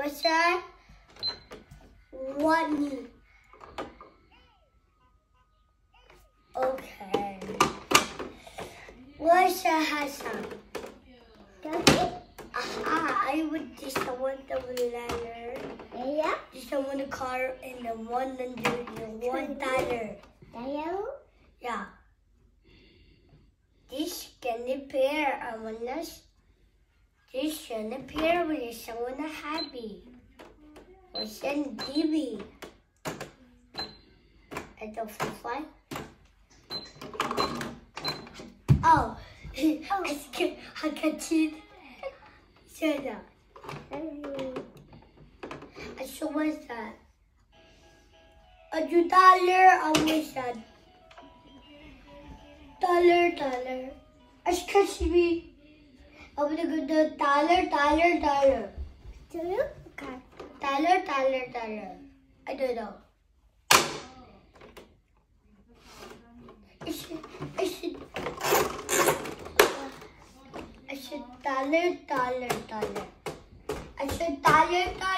What's that? One. Okay. What's a Hassan? Aha, I would just want the letter. Yeah. Just want the car and the one and the one dollar. Yeah. This candy pair, I want this. Candy pair with someone happy. What's in TV? At the fly. Oh, I sk- I got it. Shut. I saw what's that? A dollar, I wish that. Dollar, dollar. Excuse me. I want to go to dollar, dollar, dollar. Tayo. Okay. Dollar, dollar, dollar. I don't know. I should, I should, I should dollar, dollar, dollar. I should dollar, dollar. Okay, the girl.